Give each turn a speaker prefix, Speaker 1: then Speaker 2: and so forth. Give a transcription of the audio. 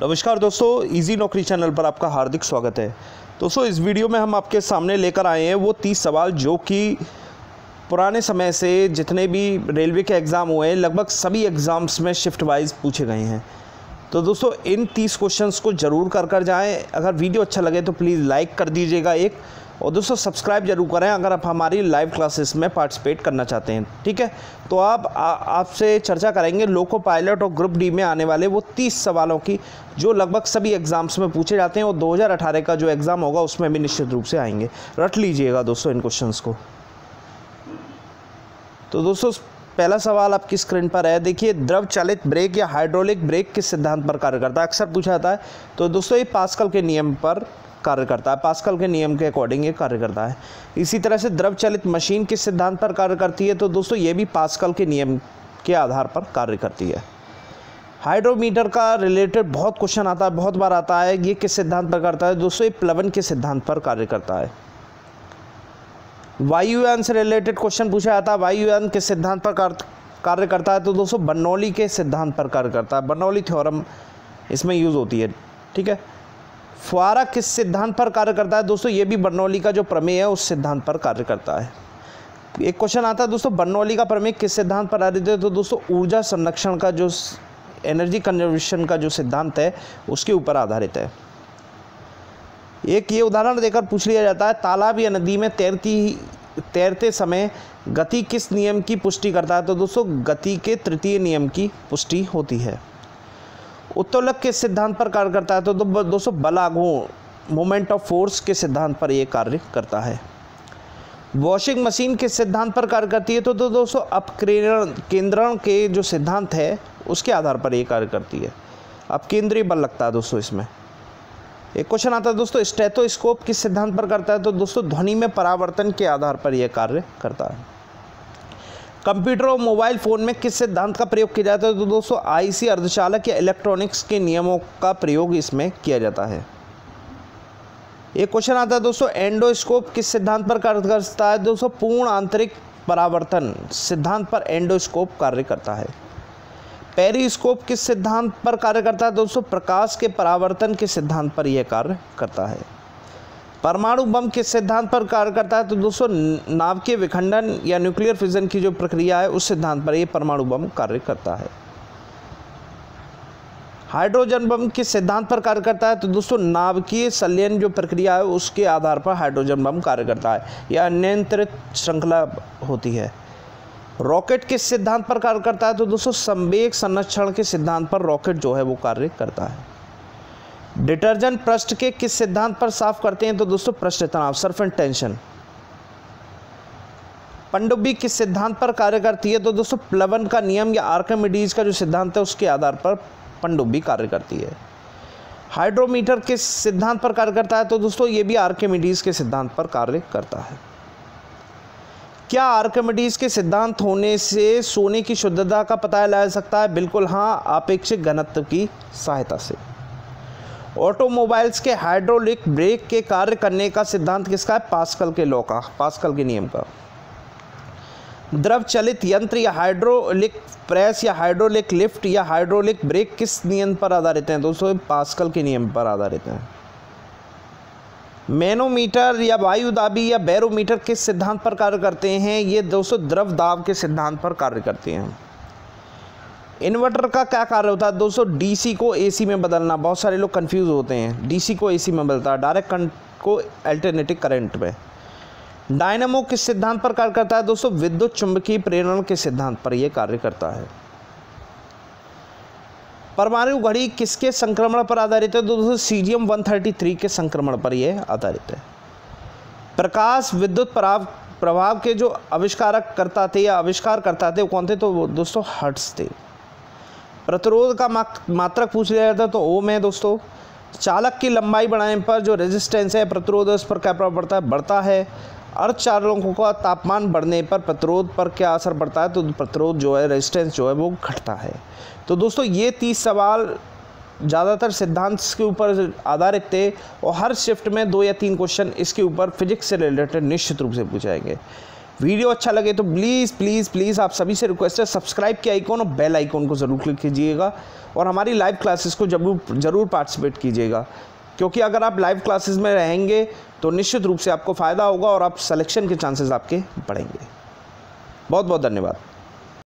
Speaker 1: नमस्कार दोस्तों इजी नौकरी चैनल पर आपका हार्दिक स्वागत है। दोस्तों, इस वीडियो में हम आपके सामने लेकर आए हैं वो तीस सवाल जो कि पुराने समय से जितने भी रेलवे के एग्ज़ाम हुए हैं, लगभग सभी एग्ज़ाम्स में शिफ्ट वाइज पूछे गए हैं। तो दोस्तों, इन तीस क्वेश्चंस को ज़रूर कर कर जाएँ। अगर वीडियो अच्छा लगे तो प्लीज़ लाइक कर दीजिएगा एक। और दोस्तों सब्सक्राइब ज़रूर करें अगर आप हमारी लाइव क्लासेस में पार्टिसिपेट करना चाहते हैं, ठीक है? तो आप आपसे चर्चा करेंगे लोको पायलट और ग्रुप डी में आने वाले वो तीस सवालों की, जो लगभग सभी एग्ज़ाम्स में पूछे जाते हैं और 2018 का जो एग्ज़ाम होगा, उसमें भी निश्चित रूप से आएँगे। रट लीजिएगा दोस्तों इन क्वेश्चन को। तो दोस्तों, पहला सवाल आपकी स्क्रीन पर है, देखिए, द्रव चालित ब्रेक या हाइड्रोलिक ब्रेक किस सिद्धांत पर कार्य करता है? अक्सर पूछा जाता है। तो दोस्तों, ये पास्कल के नियम पर कार्य करता है। पास्कल के नियम के अकॉर्डिंग ये कार्य करता है। इसी तरह से द्रव चलित मशीन किस सिद्धांत पर कार्य करती है? तो दोस्तों, ये भी पास्कल के नियम के आधार पर कार्य करती है। हाइड्रोमीटर का रिलेटेड बहुत क्वेश्चन आता है, बहुत बार आता है, ये किस सिद्धांत पर करता है? दोस्तों, ये प्लवन के सिद्धांत पर कार्य करता है। वायुयान से रिलेटेड क्वेश्चन पूछा जाता है, वायुयान किस सिद्धांत पर कार्य करता है? तो दोस्तों, बनौली के सिद्धांत पर कार्य करता है। बनौली थ्योरम इसमें यूज़ होती है, ठीक है? फुआरा किस सिद्धांत पर कार्य करता है? दोस्तों, ये भी बर्नौली का जो प्रमेय है, उस सिद्धांत पर कार्य करता है। एक क्वेश्चन आता है, दोस्तों, बर्नौली का प्रमेय किस सिद्धांत पर आधारित है? तो दोस्तों, ऊर्जा संरक्षण का जो एनर्जी कंजर्वेशन का जो सिद्धांत है, उसके ऊपर आधारित है। एक ये उदाहरण देकर पूछ लिया जाता है, तालाब या नदी में तैरती, तैरते समय गति किस नियम की पुष्टि करता है? तो दोस्तों, गति के तृतीय नियम की पुष्टि होती है। उत्तोलक के सिद्धांत पर कार्य करता है तो दोस्तों बलागुण मोमेंट ऑफ़ फोर्स के सिद्धांत पर यह कार्य करता है। वॉशिंग मशीन के सिद्धांत पर कार्य करती है तो, तो दोस्तों अपकेंद्रण केंद्रण के जो सिद्धांत है उसके आधार पर यह कार्य करती है। अब केंद्रीय बल लगता है दोस्तों इसमें। एक क्वेश्चन आता है दोस्तों स्टेथोस्कोप किस सिद्धांत पर करता है तो दोस्तों ध्वनि में परावर्तन के आधार पर यह कार्य करता है। कंप्यूटर और मोबाइल फ़ोन में किस सिद्धांत का प्रयोग किया जाता है? तो दोस्तों, आईसी अर्धचालक या इलेक्ट्रॉनिक्स के नियमों का प्रयोग इसमें किया जाता है। एक क्वेश्चन आता है दोस्तों, एंडोस्कोप किस सिद्धांत पर कार्य करता है? दोस्तों, पूर्ण आंतरिक परावर्तन सिद्धांत पर एंडोस्कोप कार्य करता है। पेरिस्कोप किस सिद्धांत पर कार्य करता है? दोस्तों, प्रकाश के परावर्तन के सिद्धांत पर यह कार्य करता है। परमाणु बम किस सिद्धांत पर कार्य करता है तो दोस्तों, नाव के विखंडन या न्यूक्लियर फिजन की जो प्रक्रिया है, उस सिद्धांत पर ये परमाणु बम कार्य करता है। हाइड्रोजन बम किस सिद्धांत पर कार्य करता है तो दोस्तों नाभिकीय संलयन जो प्रक्रिया है, उसके आधार पर हाइड्रोजन बम कार्य करता है। यह नियंत्रित श्रृंखला होती है। रॉकेट किस सिद्धांत पर कार्य करता है तो दोस्तों, संवेग संरक्षण के सिद्धांत पर रॉकेट जो है, वो कार्य करता है। डिटर्जेंट पृष्ठ के किस सिद्धांत पर साफ़ करते हैं? तो दोस्तों पृष्ठ तनाव सर्फ एंड टेंशन पंडुबी किस सिद्धांत पर कार्य करती है? तो दोस्तों, प्लवन का नियम या आर्कमिडीज का जो सिद्धांत है, उसके आधार पर पंडुबी कार्य करती है। हाइड्रोमीटर किस सिद्धांत पर कार्य करता है? तो दोस्तों, ये भी आर्कमिडीज के सिद्धांत पर कार्य करता है। क्या आर्कमिडीज के सिद्धांत होने से सोने की शुद्धता का पता लगाया सकता है? बिल्कुल हाँ अपेक्षित घनत्व की सहायता से। ऑटोमोबाइल्स के हाइड्रोलिक ब्रेक के कार्य करने का सिद्धांत किसका है? पास्कल के लॉ का पास्कल के नियम का। द्रव चलित यंत्र या हाइड्रोलिक प्रेस या हाइड्रोलिक लिफ्ट या हाइड्रोलिक ब्रेक किस नियम पर आधारित हैं? दोस्तों, पास्कल के नियम पर आधारित हैं। मैनोमीटर या वायु दाबी या बैरोमीटर किस सिद्धांत पर कार्य करते हैं? ये दोस्तों, द्रव दाब के सिद्धांत पर कार्य करते हैं। इन्वर्टर का क्या कार्य होता है? दोस्तों डीसी को एसी में बदलना। बहुत सारे लोग कंफ्यूज होते हैं। डीसी को एसी में बदलता है। डायरेक्ट को अल्टरनेटिव करंट में। डायनामो किस सिद्धांत पर कार्य करता है? दोस्तों, विद्युत चुंबकीय प्रेरण के सिद्धांत पर यह कार्य करता है। परमाणु घड़ी किसके संक्रमण पर आधारित है? दोस्तों सीजियम 133 के संक्रमण पर यह आधारित है। प्रकाश विद्युत प्रभाव प्रभाव के जो आविष्कारक करता थे या आविष्कार करता थे, वो कौन थे? तो वो दोस्तों हर्ट्स थे। प्रतिरोध का मात्रक पूछ लिया जाता है तो ओम है दोस्तों। चालक की लंबाई बढ़ाने पर जो रेजिस्टेंस है, प्रतिरोध उस पर क्या प्रभाव पड़ता है? बढ़ता है। अर्थ चालकों का तापमान बढ़ने पर प्रतिरोध पर क्या असर पड़ता है? तो प्रतिरोध जो है रेजिस्टेंस जो है, वो घटता है। तो दोस्तों, ये तीस सवाल ज़्यादातर सिद्धांत के ऊपर आधारित थे और हर शिफ्ट में दो या तीन क्वेश्चन इसके ऊपर फिजिक्स से रिलेटेड निश्चित रूप से पूछाएँगे वीडियो अच्छा लगे तो प्लीज़ प्लीज़ प्लीज़ आप सभी से रिक्वेस्ट है सब्सक्राइब के आइकॉन और बेल आइकॉन को ज़रूर क्लिक कीजिएगा और हमारी लाइव क्लासेस को ज़रूर ज़रूर पार्टिसिपेट कीजिएगा। क्योंकि अगर आप लाइव क्लासेस में रहेंगे तो निश्चित रूप से आपको फ़ायदा होगा और आप सलेक्शन के चांसेस आपके बढ़ेंगे। बहुत बहुत धन्यवाद।